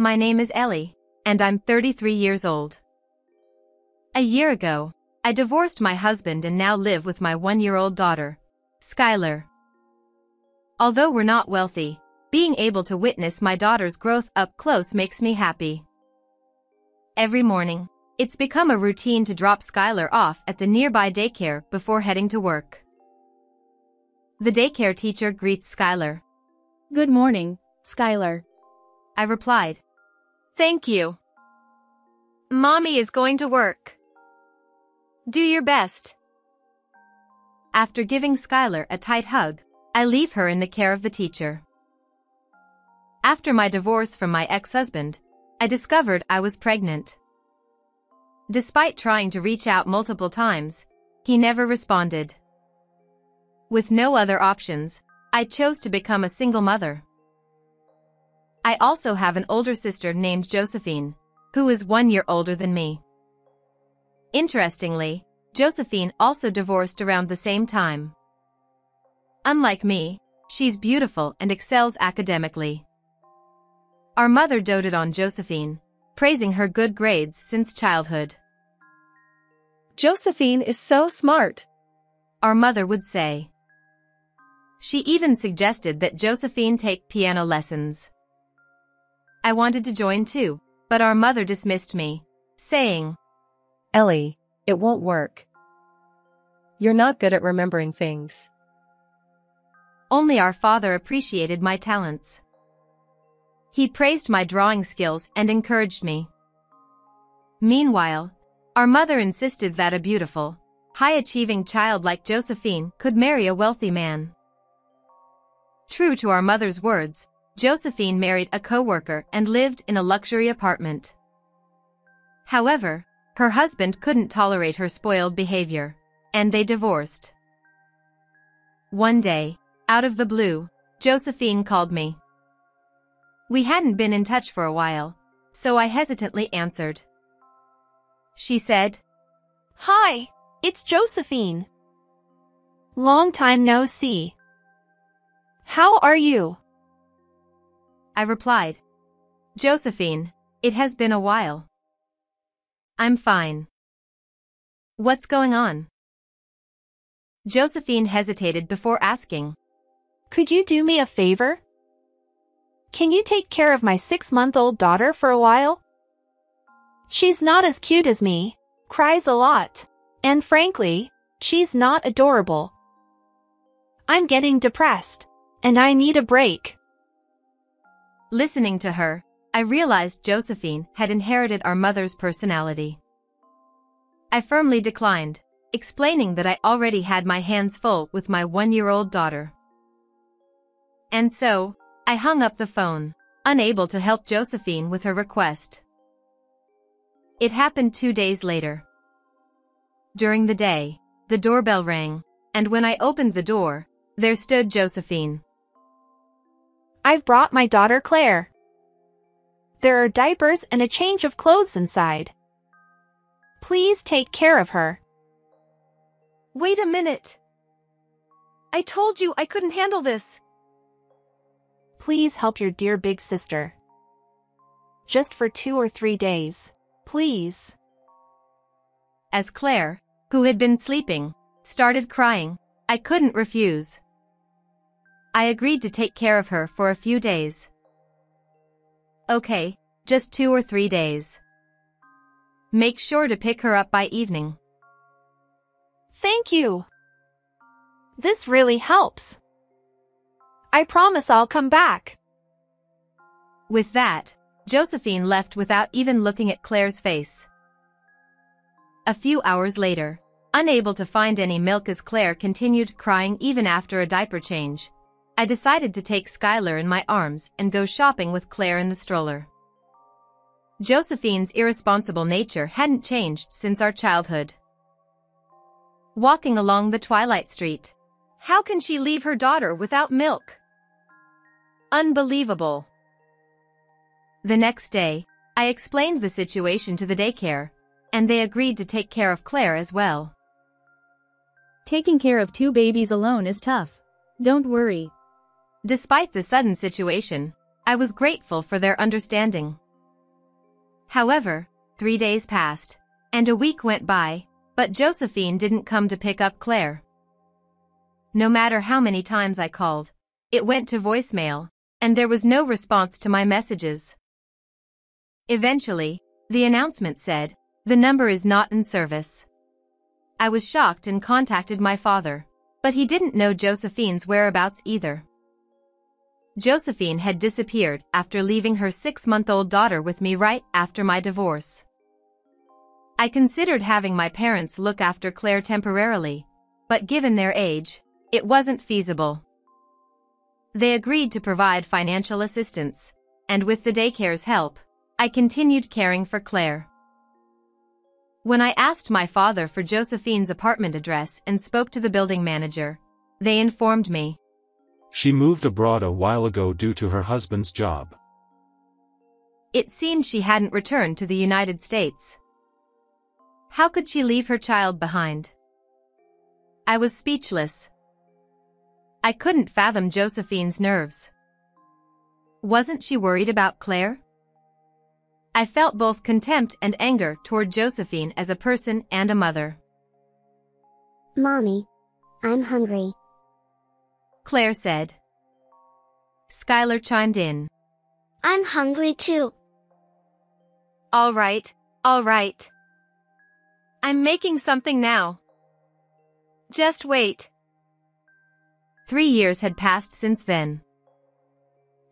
My name is Ellie, and I'm 33 years old. A year ago, I divorced my husband and now live with my one-year-old daughter, Skylar. Although we're not wealthy, being able to witness my daughter's growth up close makes me happy. Every morning, it's become a routine to drop Skylar off at the nearby daycare before heading to work. The daycare teacher greets Skylar. Good morning, Skylar. I replied. Thank you. Mommy is going to work. Do your best. After giving Skylar a tight hug, I leave her in the care of the teacher. After my divorce from my ex-husband, I discovered I was pregnant. Despite trying to reach out multiple times, he never responded. With no other options, I chose to become a single mother. I also have an older sister named Josephine, who is one year older than me. Interestingly, Josephine also divorced around the same time. Unlike me, she's beautiful and excels academically. Our mother doted on Josephine, praising her good grades since childhood. Josephine is so smart. Our mother would say. She even suggested that Josephine take piano lessons. I wanted to join too, but our mother dismissed me, saying, Ellie, it won't work. You're not good at remembering things. Only our father appreciated my talents. He praised my drawing skills and encouraged me. Meanwhile, our mother insisted that a beautiful, high-achieving child like Josephine could marry a wealthy man. True to our mother's words, Josephine married a co-worker and lived in a luxury apartment. However, her husband couldn't tolerate her spoiled behavior, and they divorced. One day, out of the blue, Josephine called me. We hadn't been in touch for a while, so I hesitantly answered. She said, Hi, it's Josephine. Long time no see. How are you? I replied. Josephine, it has been a while. I'm fine. What's going on? Josephine hesitated before asking. Could you do me a favor? Can you take care of my six-month-old daughter for a while? She's not as cute as me, cries a lot, and frankly, she's not adorable. I'm getting depressed, and I need a break. Listening to her, I realized Josephine had inherited our mother's personality. I firmly declined, explaining that I already had my hands full with my one-year-old daughter. And so, I hung up the phone, unable to help Josephine with her request. It happened two days later. During the day, the doorbell rang, and when I opened the door, there stood Josephine. I've brought my daughter Claire. There are diapers and a change of clothes inside. Please take care of her. Wait a minute. I told you I couldn't handle this. Please help your dear big sister. Just for two or three days. Please. As Claire, who had been sleeping, started crying, I couldn't refuse. I agreed to take care of her for a few days. Okay, just two or three days. Make sure to pick her up by evening. Thank you. This really helps. I promise I'll come back. With that, Josephine left without even looking at Claire's face. A few hours later, unable to find any milk as Claire continued crying even after a diaper change, I decided to take Skylar in my arms and go shopping with Claire in the stroller. Josephine's irresponsible nature hadn't changed since our childhood. Walking along the Twilight Street. How can she leave her daughter without milk? Unbelievable. The next day, I explained the situation to the daycare, and they agreed to take care of Claire as well. Taking care of two babies alone is tough. Don't worry. Despite the sudden situation, I was grateful for their understanding. However, three days passed, and a week went by, but Josephine didn't come to pick up Claire. No matter how many times I called, it went to voicemail, and there was no response to my messages. Eventually, the announcement said, the number is not in service. I was shocked and contacted my father, but he didn't know Josephine's whereabouts either. Josephine had disappeared after leaving her six-month-old daughter with me right after my divorce. I considered having my parents look after Claire temporarily, but given their age, it wasn't feasible. They agreed to provide financial assistance, and with the daycare's help, I continued caring for Claire. When I asked my father for Josephine's apartment address and spoke to the building manager, they informed me. She moved abroad a while ago due to her husband's job. It seemed she hadn't returned to the United States. How could she leave her child behind? I was speechless. I couldn't fathom Josephine's nerves. Wasn't she worried about Claire? I felt both contempt and anger toward Josephine as a person and a mother. Mommy, I'm hungry. Claire said. Skylar chimed in. I'm hungry too. All right, all right. I'm making something now. Just wait. Three years had passed since then.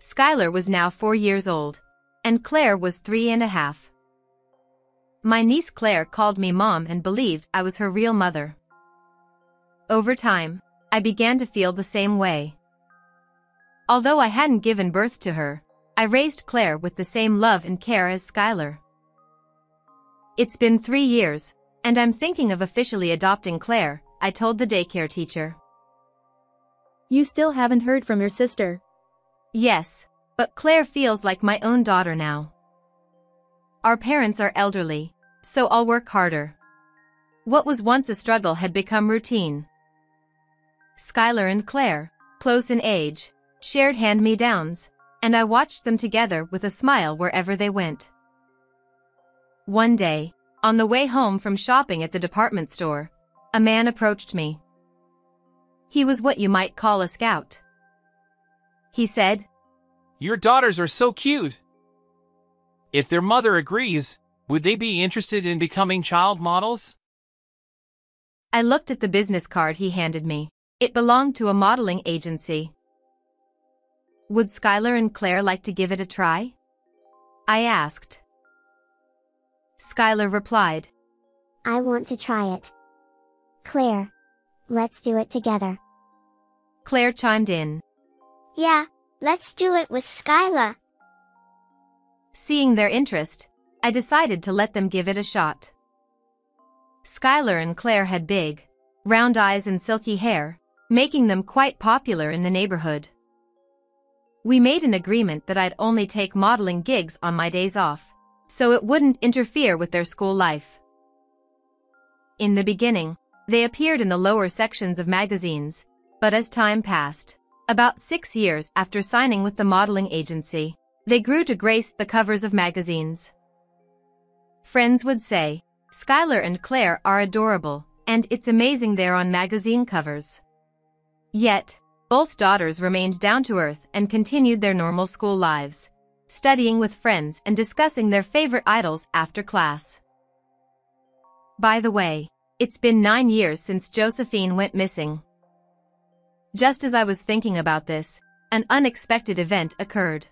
Skylar was now four years old, and Claire was three and a half. My niece Claire called me mom and believed I was her real mother. Over time, I began to feel the same way. Although I hadn't given birth to her, I raised Claire with the same love and care as Skylar. It's been three years, and I'm thinking of officially adopting Claire, I told the daycare teacher. You still haven't heard from your sister. Yes, but Claire feels like my own daughter now. Our parents are elderly, so I'll work harder. What was once a struggle had become routine. Skylar and Claire, close in age, shared hand-me-downs, and I watched them together with a smile wherever they went. One day, on the way home from shopping at the department store, a man approached me. He was what you might call a scout. He said, Your daughters are so cute. If their mother agrees, would they be interested in becoming child models? I looked at the business card he handed me. It belonged to a modeling agency. Would Skylar and Claire like to give it a try? I asked. Skylar replied. I want to try it. Claire. Let's do it together. Claire chimed in. Yeah, let's do it with Skylar. Seeing their interest, I decided to let them give it a shot. Skylar and Claire had big, round eyes and silky hair, making them quite popular in the neighborhood. We made an agreement that I'd only take modeling gigs on my days off, so it wouldn't interfere with their school life. In the beginning, they appeared in the lower sections of magazines, but as time passed, about six years after signing with the modeling agency, they grew to grace the covers of magazines. Friends would say, Skylar and Claire are adorable, and it's amazing they're on magazine covers. Yet, both daughters remained down to earth and continued their normal school lives, studying with friends and discussing their favorite idols after class. By the way, it's been nine years since Josephine went missing. Just as I was thinking about this, an unexpected event occurred.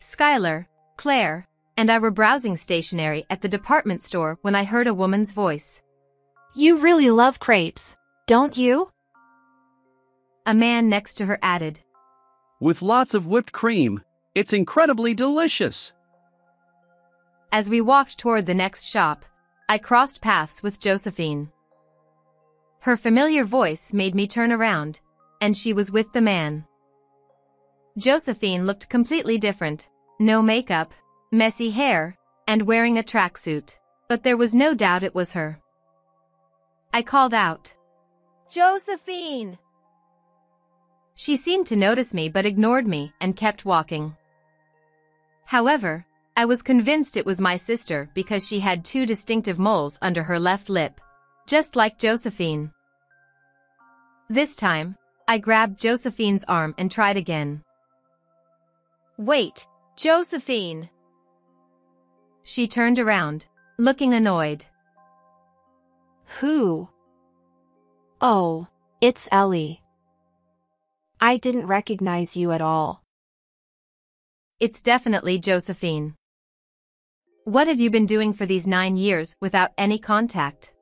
Skylar, Claire, and I were browsing stationery at the department store when I heard a woman's voice. You really love crepes, don't you? A man next to her added. With lots of whipped cream. It's incredibly delicious. As we walked toward the next shop, I crossed paths with Josephine. Her familiar voice made me turn around, and she was with the man. Josephine looked completely different, no makeup, messy hair, and wearing a tracksuit, but there was no doubt it was her. I called out, Josephine! She seemed to notice me but ignored me and kept walking. However, I was convinced it was my sister because she had two distinctive moles under her left lip, just like Josephine. This time, I grabbed Josephine's arm and tried again. Wait, Josephine! She turned around, looking annoyed. Who? Oh, it's Ellie. I didn't recognize you at all. It's definitely Josephine. What have you been doing for these nine years without any contact?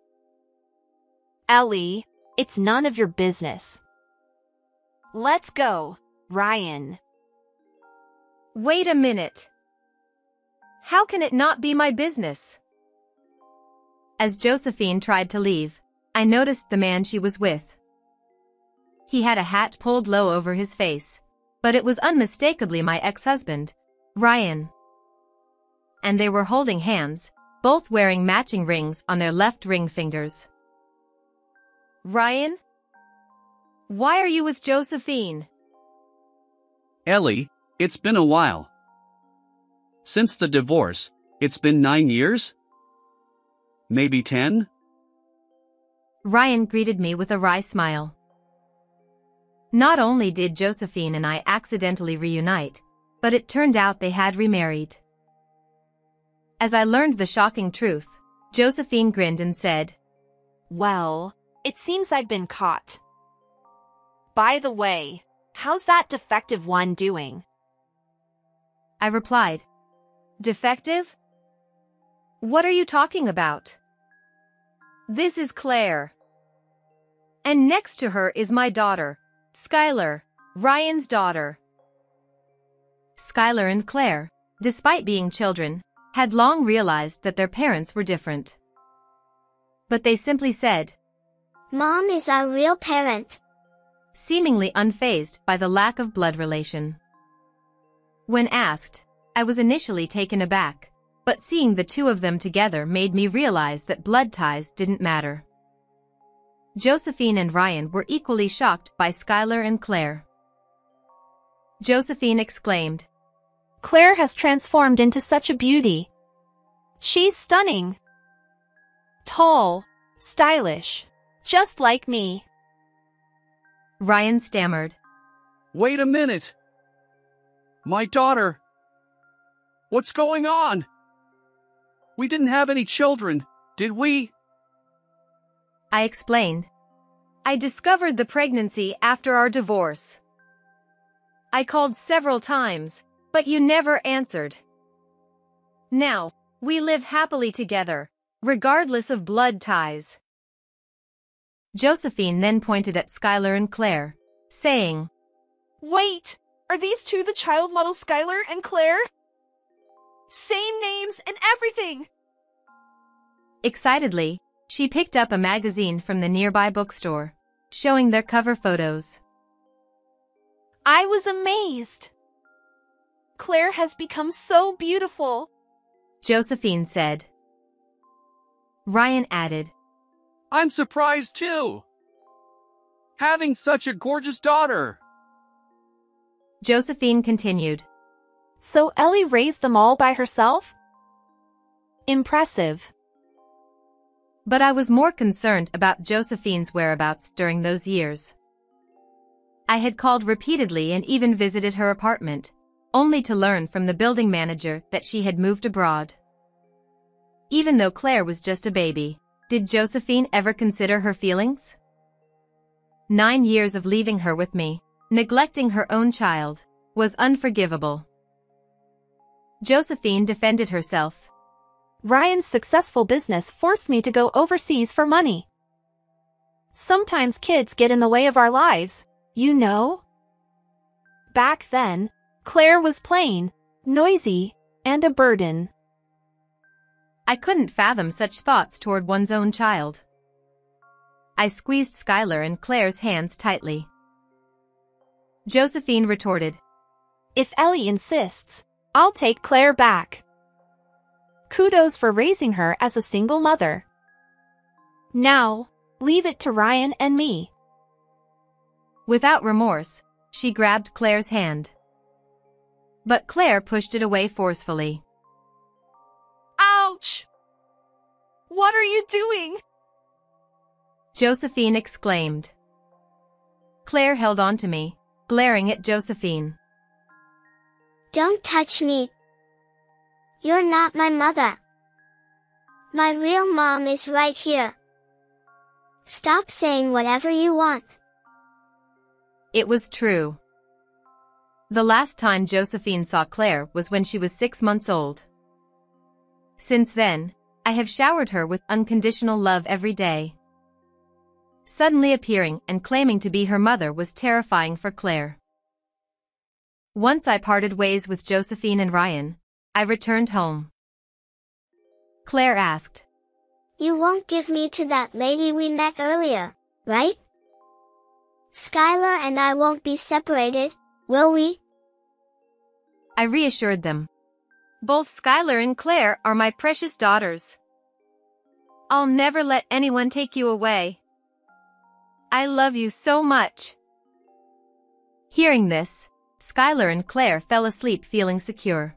Ellie, it's none of your business. Let's go, Ryan. Wait a minute. How can it not be my business? As Josephine tried to leave, I noticed the man she was with. He had a hat pulled low over his face, but it was unmistakably my ex-husband, Ryan. And they were holding hands, both wearing matching rings on their left ring fingers. Ryan? Why are you with Josephine? Ellie, it's been a while. Since the divorce, it's been nine years? Maybe ten? Ryan greeted me with a wry smile. Not only did Josephine and I accidentally reunite, but it turned out they had remarried. As I learned the shocking truth, Josephine grinned and said, Well, it seems I've been caught. By the way, how's that defective one doing? I replied, Defective? What are you talking about? This is Claire. And next to her is my daughter, Skylar, Ryan's daughter. Skylar and Claire, despite being children, had long realized that their parents were different. But they simply said, Mom is our real parent. seemingly unfazed by the lack of blood relation. When asked, I was initially taken aback, but seeing the two of them together made me realize that blood ties didn't matter. Josephine and Ryan were equally shocked by Skylar and Claire. Josephine exclaimed, Claire has transformed into such a beauty. She's stunning. Tall, stylish, just like me. Ryan stammered, Wait a minute. My daughter. What's going on? We didn't have any children, did we? I explained. I discovered the pregnancy after our divorce. I called several times, but you never answered. Now, we live happily together, regardless of blood ties. Josephine then pointed at Skylar and Claire, saying, Wait! Are these two the child model Skylar and Claire? Same names and everything! Excitedly, she picked up a magazine from the nearby bookstore, showing their cover photos. I was amazed. Claire has become so beautiful. Josephine said. Ryan added, I'm surprised too. Having such a gorgeous daughter. Josephine continued. So Ellie raised them all by herself? Impressive. But I was more concerned about Josephine's whereabouts during those years. I had called repeatedly and even visited her apartment, only to learn from the building manager that she had moved abroad. Even though Claire was just a baby, did Josephine ever consider her feelings? Nine years of leaving her with me, neglecting her own child, was unforgivable. Josephine defended herself. Ryan's successful business forced me to go overseas for money. Sometimes kids get in the way of our lives, you know? Back then, Claire was plain, noisy, and a burden. I couldn't fathom such thoughts toward one's own child. I squeezed Skylar and Claire's hands tightly. Josephine retorted, If Ellie insists, I'll take Claire back. Kudos for raising her as a single mother. Now, leave it to Ryan and me. Without remorse, she grabbed Claire's hand. But Claire pushed it away forcefully. Ouch! What are you doing? Josephine exclaimed. Claire held on to me, glaring at Josephine. Don't touch me. You're not my mother. My real mom is right here. Stop saying whatever you want. It was true. The last time Josephine saw Claire was when she was six months old. Since then, I have showered her with unconditional love every day. Suddenly appearing and claiming to be her mother was terrifying for Claire. Once I parted ways with Josephine and Ryan, I returned home. Claire asked, You won't give me to that lady we met earlier, right? Skylar and I won't be separated, will we? I reassured them. Both Skylar and Claire are my precious daughters. I'll never let anyone take you away. I love you so much. Hearing this, Skylar and Claire fell asleep feeling secure.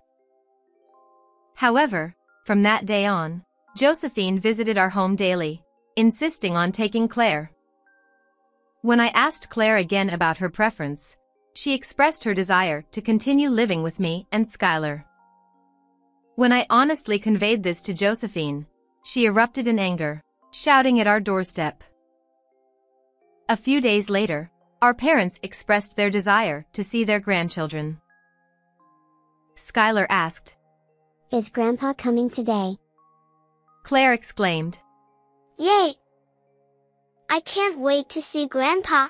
However, from that day on, Josephine visited our home daily, insisting on taking Claire. When I asked Claire again about her preference, she expressed her desire to continue living with me and Skylar. When I honestly conveyed this to Josephine, she erupted in anger, shouting at our doorstep. A few days later, our parents expressed their desire to see their grandchildren. Skylar asked, Is Grandpa coming today? Claire exclaimed, Yay! I can't wait to see Grandpa.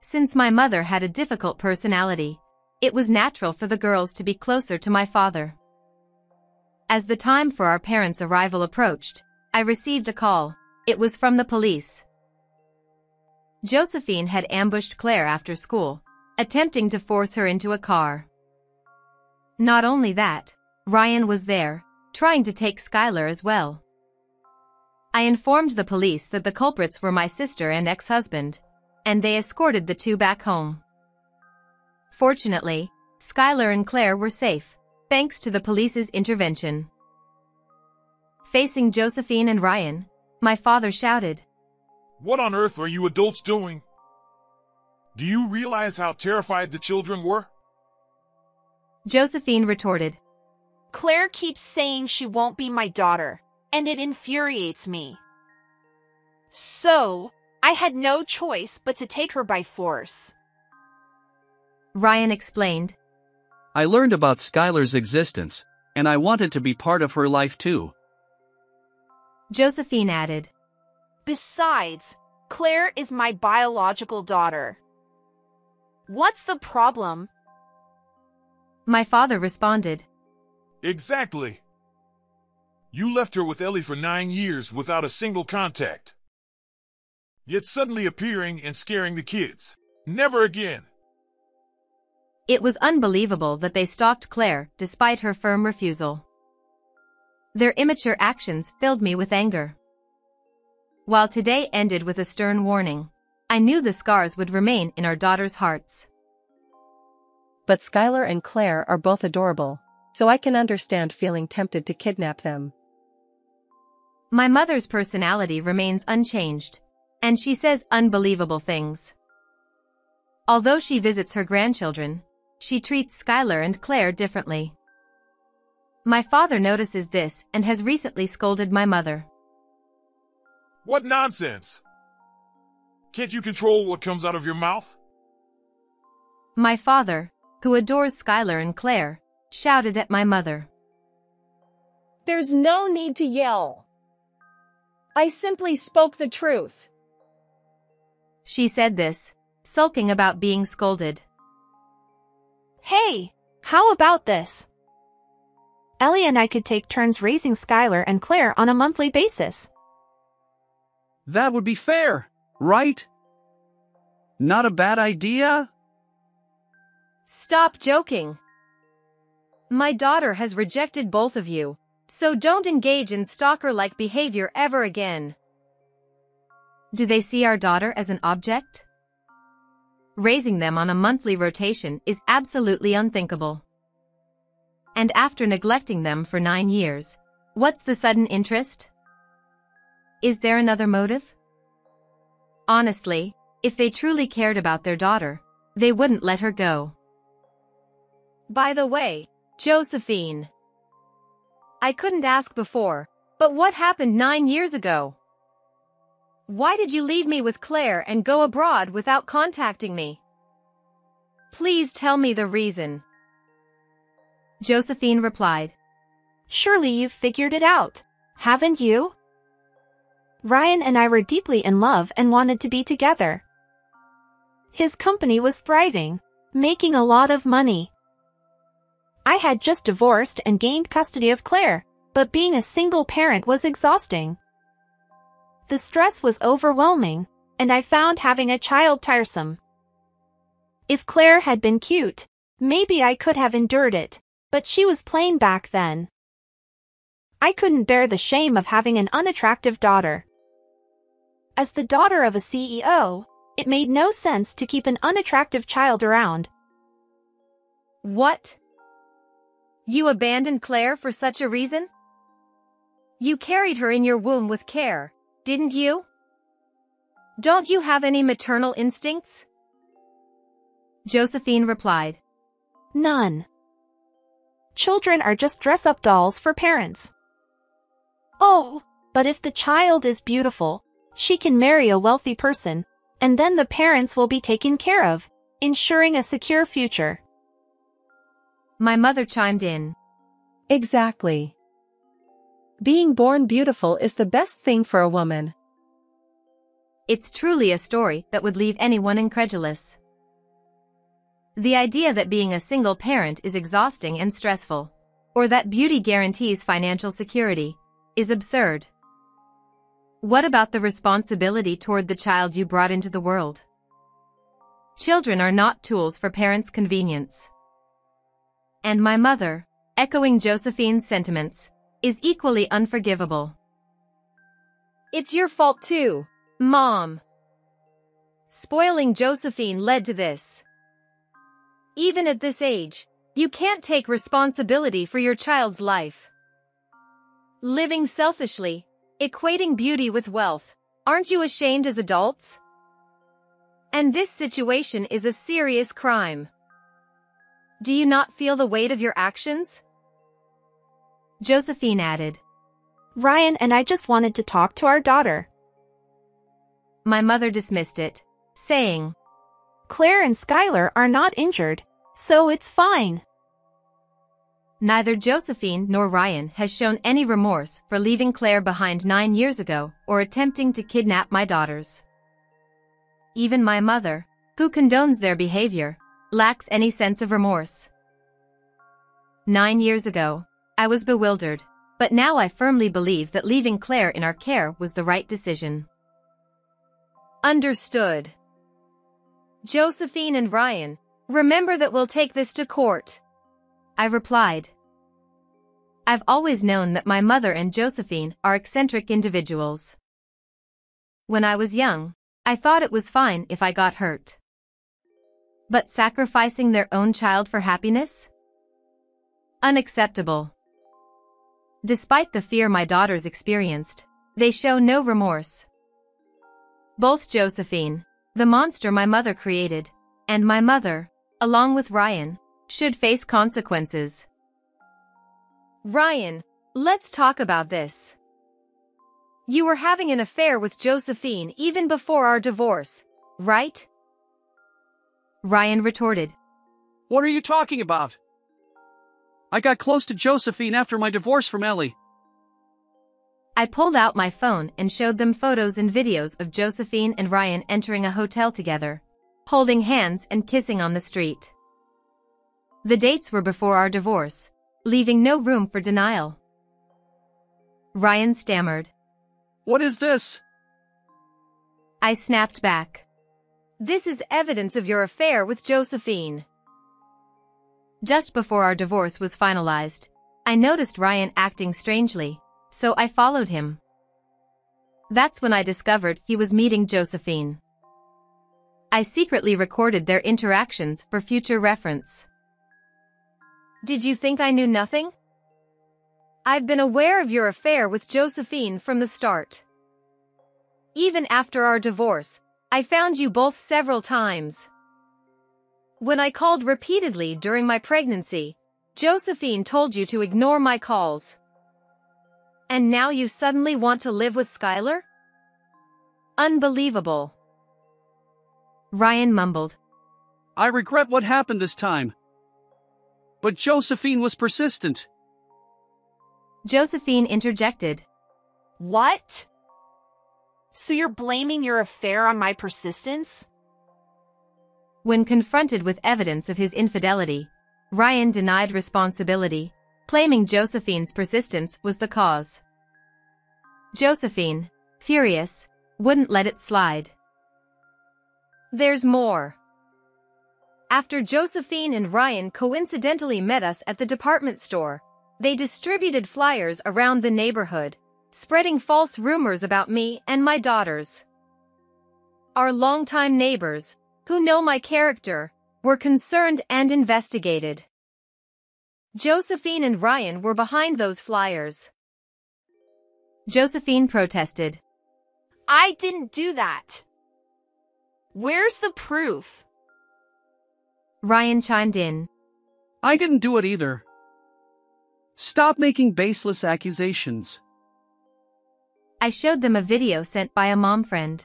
Since my mother had a difficult personality, it was natural for the girls to be closer to my father. As the time for our parents' arrival approached, I received a call. It was from the police. Josephine had ambushed Claire after school, attempting to force her into a car. Not only that, Ryan was there, trying to take Skylar as well. I informed the police that the culprits were my sister and ex-husband, and they escorted the two back home. Fortunately, Skylar and Claire were safe, thanks to the police's intervention. Facing Josephine and Ryan, my father shouted, What on earth are you adults doing? Do you realize how terrified the children were? Josephine retorted, Claire keeps saying she won't be my daughter, and it infuriates me. So, I had no choice but to take her by force. Ryan explained, I learned about Skylar's existence, and I wanted to be part of her life too. Josephine added, Besides, Claire is my biological daughter. What's the problem? My father responded, Exactly. You left her with Ellie for nine years without a single contact. Yet suddenly appearing and scaring the kids. Never again. It was unbelievable that they stalked Claire despite her firm refusal. Their immature actions filled me with anger. While today ended with a stern warning, I knew the scars would remain in our daughters' hearts. But Skylar and Claire are both adorable, so I can understand feeling tempted to kidnap them. My mother's personality remains unchanged, and she says unbelievable things. Although she visits her grandchildren, she treats Skylar and Claire differently. My father notices this and has recently scolded my mother. What nonsense! Can't you control what comes out of your mouth? My father, who adores Skylar and Claire, shouted at my mother. There's no need to yell. I simply spoke the truth. She said this, sulking about being scolded. Hey, how about this? Ellie and I could take turns raising Skylar and Claire on a monthly basis. That would be fair, right? Not a bad idea? Stop joking. My daughter has rejected both of you, so don't engage in stalker-like behavior ever again. Do they see our daughter as an object? Raising them on a monthly rotation is absolutely unthinkable. And after neglecting them for nine years, What's the sudden interest? Is there another motive? Honestly, if they truly cared about their daughter, they wouldn't let her go. By the way, Josephine. I couldn't ask before, but what happened nine years ago? Why did you leave me with Claire and go abroad without contacting me? Please tell me the reason. Josephine replied. Surely you've figured it out, haven't you? Ryan and I were deeply in love and wanted to be together. His company was thriving, making a lot of money. I had just divorced and gained custody of Claire, but being a single parent was exhausting. The stress was overwhelming, and I found having a child tiresome. If Claire had been cute, maybe I could have endured it, but she was plain back then. I couldn't bear the shame of having an unattractive daughter. As the daughter of a CEO, it made no sense to keep an unattractive child around. What? You abandoned Claire for such a reason? You carried her in your womb with care, didn't you? Don't you have any maternal instincts? Josephine replied. None. Children are just dress-up dolls for parents. Oh, but if the child is beautiful, she can marry a wealthy person, and then the parents will be taken care of, ensuring a secure future. My mother chimed in. Exactly. Being born beautiful is the best thing for a woman. It's truly a story that would leave anyone incredulous. The idea that being a single parent is exhausting and stressful, or that beauty guarantees financial security, is absurd. What about the responsibility toward the child you brought into the world? Children are not tools for parents' convenience. And my mother, echoing Josephine's sentiments, is equally unforgivable. It's your fault too, Mom. Spoiling Josephine led to this. Even at this age, you can't take responsibility for your child's life. Living selfishly, equating beauty with wealth, aren't you ashamed as adults? And this situation is a serious crime. Do you not feel the weight of your actions? Josephine added. Ryan and I just wanted to talk to our daughter. My mother dismissed it, saying, Claire and Skylar are not injured, so it's fine. Neither Josephine nor Ryan has shown any remorse for leaving Claire behind nine years ago or attempting to kidnap my daughters. Even my mother, who condones their behavior, lacks any sense of remorse. Nine years ago, I was bewildered, but now I firmly believe that leaving Claire in our care was the right decision. Understood. Josephine and Ryan, remember that we'll take this to court. I replied. I've always known that my mother and Josephine are eccentric individuals. When I was young, I thought it was fine if I got hurt. But sacrificing their own child for happiness? Unacceptable. Despite the fear my daughters experienced, they show no remorse. Both Josephine, the monster my mother created, and my mother, along with Ryan, should face consequences. Ryan, let's talk about this. You were having an affair with Josephine even before our divorce, right? Ryan retorted. What are you talking about? I got close to Josephine after my divorce from Ellie. I pulled out my phone and showed them photos and videos of Josephine and Ryan entering a hotel together, holding hands and kissing on the street. The dates were before our divorce, leaving no room for denial. Ryan stammered. What is this? I snapped back. This is evidence of your affair with Josephine. Just before our divorce was finalized, I noticed Ryan acting strangely, so I followed him. That's when I discovered he was meeting Josephine. I secretly recorded their interactions for future reference. Did you think I knew nothing? I've been aware of your affair with Josephine from the start. Even after our divorce, I found you both several times. When I called repeatedly during my pregnancy, Josephine told you to ignore my calls. And now you suddenly want to live with Skylar? Unbelievable. Ryan mumbled. I regret what happened this time. But Josephine was persistent. Josephine interjected. What? So you're blaming your affair on my persistence? When confronted with evidence of his infidelity, Ryan denied responsibility, claiming Josephine's persistence was the cause. Josephine, furious, wouldn't let it slide. There's more. After Josephine and Ryan coincidentally met us at the department store, they distributed flyers around the neighborhood, spreading false rumors about me and my daughters. Our longtime neighbors, who know my character, were concerned and investigated. Josephine and Ryan were behind those flyers. Josephine protested. I didn't do that. Where's the proof? Ryan chimed in. I didn't do it either. Stop making baseless accusations. I showed them a video sent by a mom friend.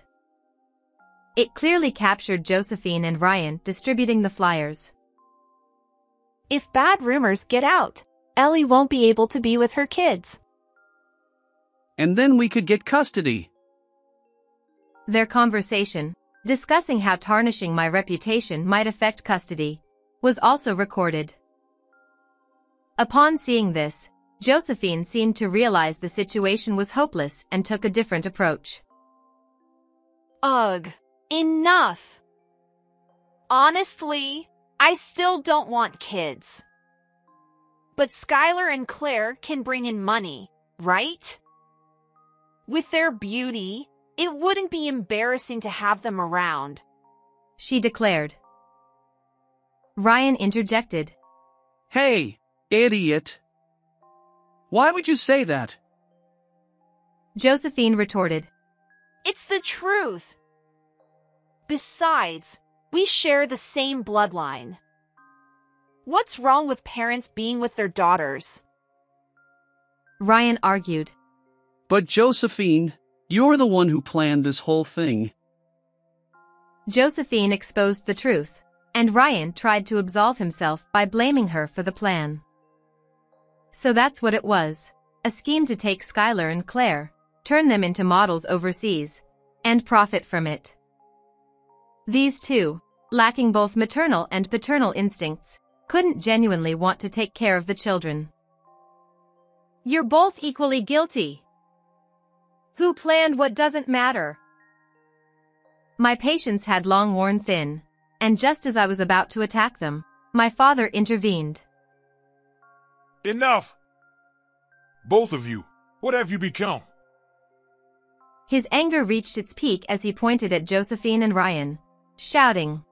It clearly captured Josephine and Ryan distributing the flyers. If bad rumors get out, Ellie won't be able to be with her kids. And then we could get custody. Their conversation, discussing how tarnishing my reputation might affect custody, was also recorded. Upon seeing this, Josephine seemed to realize the situation was hopeless and took a different approach. Ugh, enough. Honestly, I still don't want kids. But Skylar and Claire can bring in money, right? With their beauty, it wouldn't be embarrassing to have them around. She declared. Ryan interjected. Hey, idiot. Why would you say that? Josephine retorted. It's the truth. Besides, we share the same bloodline. What's wrong with parents being with their daughters? Ryan argued. But Josephine, you're the one who planned this whole thing. Josephine exposed the truth, and Ryan tried to absolve himself by blaming her for the plan. So that's what it was. A scheme to take Skylar and Claire, turn them into models overseas, and profit from it. These two, lacking both maternal and paternal instincts, couldn't genuinely want to take care of the children. You're both equally guilty. Who planned what doesn't matter? My patience had long worn thin, and just as I was about to attack them, my father intervened. Enough! Both of you, what have you become? His anger reached its peak as he pointed at Josephine and Ryan, shouting.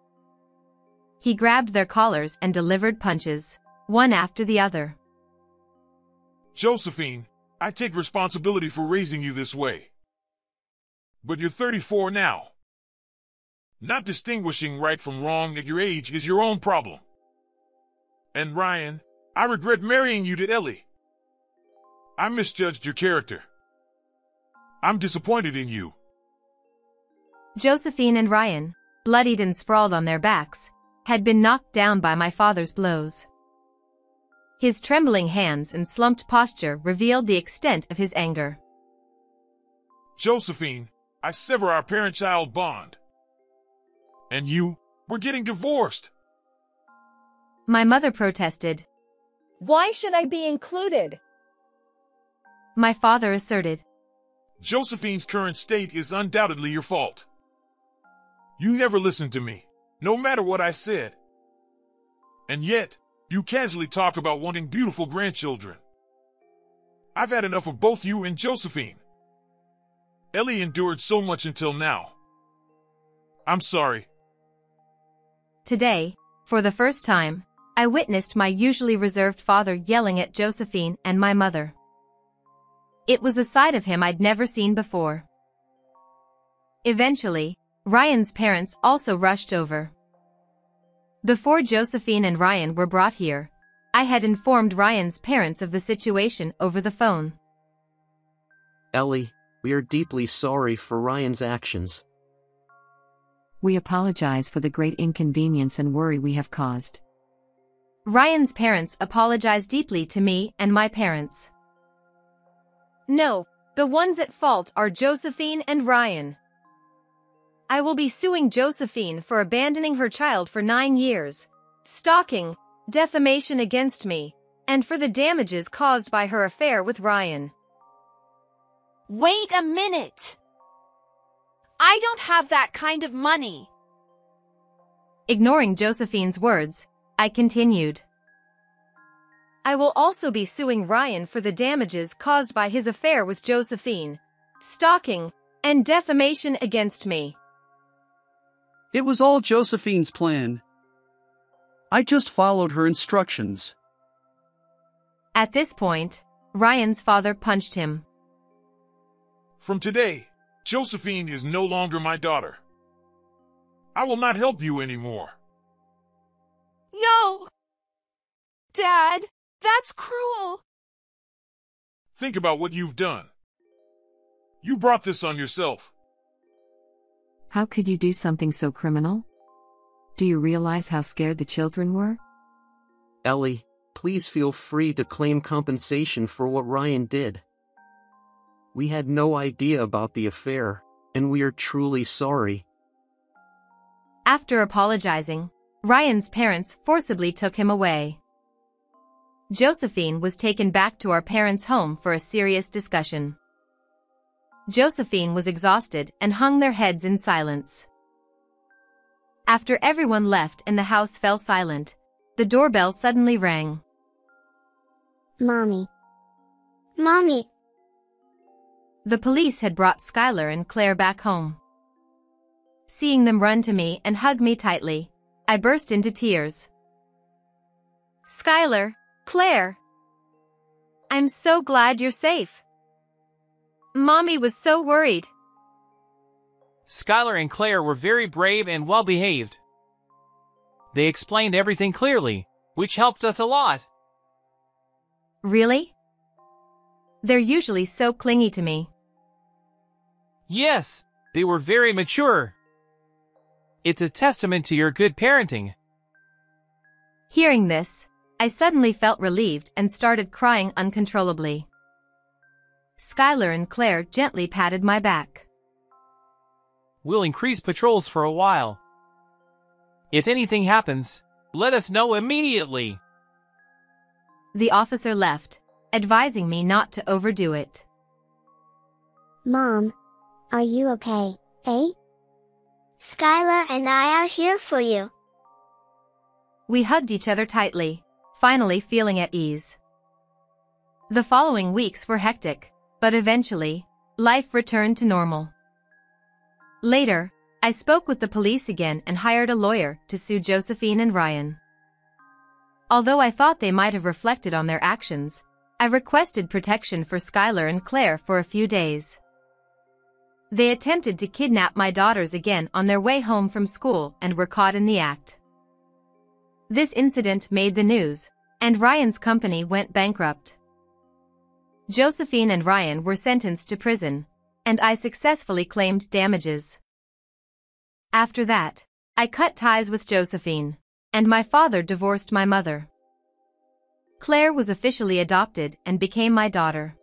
He grabbed their collars and delivered punches, one after the other. Josephine, I take responsibility for raising you this way. But you're 34 now. Not distinguishing right from wrong at your age is your own problem. And Ryan, I regret marrying you to Ellie. I misjudged your character. I'm disappointed in you. Josephine and Ryan, bloodied and sprawled on their backs, had been knocked down by my father's blows. His trembling hands and slumped posture revealed the extent of his anger. Josephine, I sever our parent-child bond. And you, we're getting divorced. My mother protested. Why should I be included? My father asserted. Josephine's current state is undoubtedly your fault. You never listened to me, no matter what I said. And yet, you casually talk about wanting beautiful grandchildren. I've had enough of both you and Josephine. Ellie endured so much until now. I'm sorry. Today, for the first time, I witnessed my usually reserved father yelling at Josephine and my mother. It was a side of him I'd never seen before. Eventually, Ryan's parents also rushed over. Before Josephine and Ryan were brought here, I had informed Ryan's parents of the situation over the phone. Ellie, we are deeply sorry for Ryan's actions. We apologize for the great inconvenience and worry we have caused. Ryan's parents apologized deeply to me and my parents. No, the ones at fault are Josephine and Ryan. I will be suing Josephine for abandoning her child for nine years, stalking, defamation against me, and for the damages caused by her affair with Ryan. Wait a minute! I don't have that kind of money. Ignoring Josephine's words, I continued. I will also be suing Ryan for the damages caused by his affair with Josephine, stalking, and defamation against me. It was all Josephine's plan. I just followed her instructions. At this point, Ryan's father punched him. From today, Josephine is no longer my daughter. I will not help you anymore. No! Dad, that's cruel. Think about what you've done. You brought this on yourself. How could you do something so criminal? Do you realize how scared the children were? Ellie, please feel free to claim compensation for what Ryan did. We had no idea about the affair, and we are truly sorry. After apologizing, Ryan's parents forcibly took him away. Josephine was taken back to our parents' home for a serious discussion. Josephine was exhausted and hung their heads in silence. After everyone left and the house fell silent, the doorbell suddenly rang. Mommy. Mommy. The police had brought Skylar and Claire back home. Seeing them run to me and hug me tightly, I burst into tears. Skylar, Claire. I'm so glad you're safe. Mommy was so worried. Skylar and Claire were very brave and well behaved. They explained everything clearly, which helped us a lot. Really? They're usually so clingy to me. Yes, they were very mature. It's a testament to your good parenting. Hearing this, I suddenly felt relieved and started crying uncontrollably. Skylar and Claire gently patted my back. We'll increase patrols for a while. If anything happens, let us know immediately. The officer left, advising me not to overdo it. Mom, are you okay, eh? Skylar and I are here for you. We hugged each other tightly, finally feeling at ease. The following weeks were hectic, but eventually, life returned to normal. Later, I spoke with the police again and hired a lawyer to sue Josephine and Ryan. Although I thought they might have reflected on their actions, I requested protection for Skylar and Claire for a few days. They attempted to kidnap my daughters again on their way home from school and were caught in the act. This incident made the news, and Ryan's company went bankrupt. Josephine and Ryan were sentenced to prison, and I successfully claimed damages. After that, I cut ties with Josephine, and my father divorced my mother. Claire was officially adopted and became my daughter.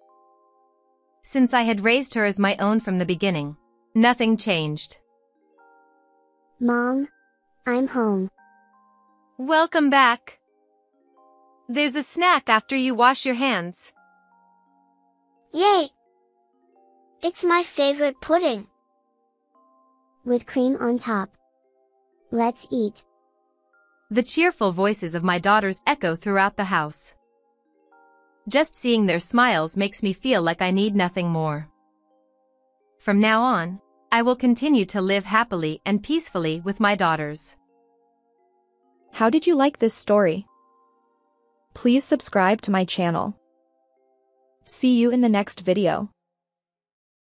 Since I had raised her as my own from the beginning, nothing changed. Mom, I'm home. Welcome back. There's a snack after you wash your hands. Yay! It's my favorite pudding. With cream on top. Let's eat. The cheerful voices of my daughters echo throughout the house. Just seeing their smiles makes me feel like I need nothing more. From now on, I will continue to live happily and peacefully with my daughters. How did you like this story? Please subscribe to my channel. See you in the next video.